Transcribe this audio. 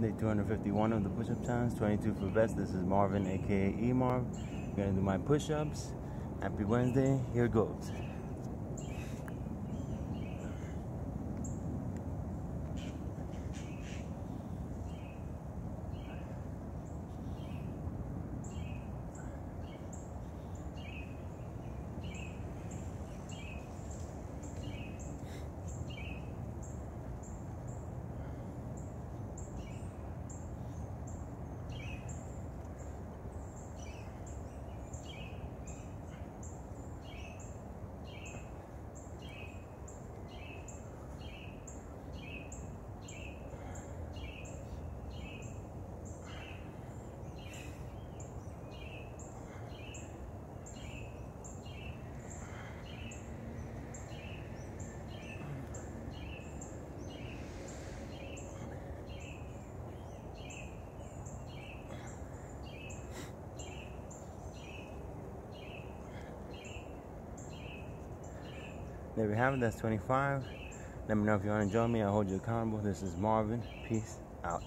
Day 251 of the push-up challenge, 22 for vets. This is Marvin, aka E Marv. Gonna do my push-ups. Happy Wednesday. Here goes. There we have it. That's 25. Let me know if you want to join me. I'll hold you accountable. This is Marvin. Peace out.